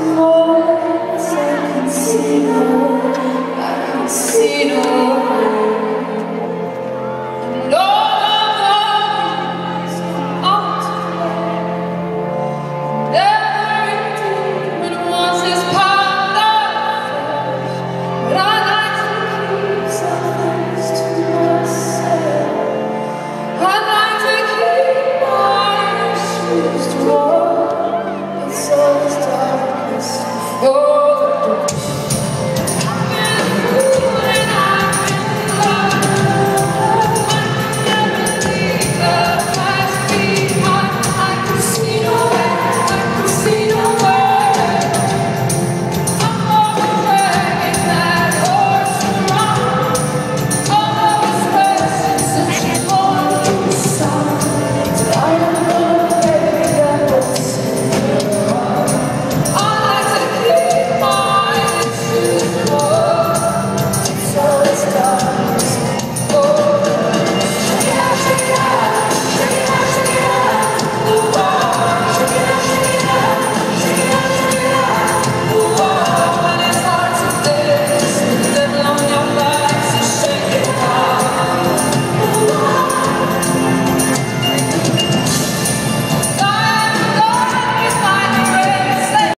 more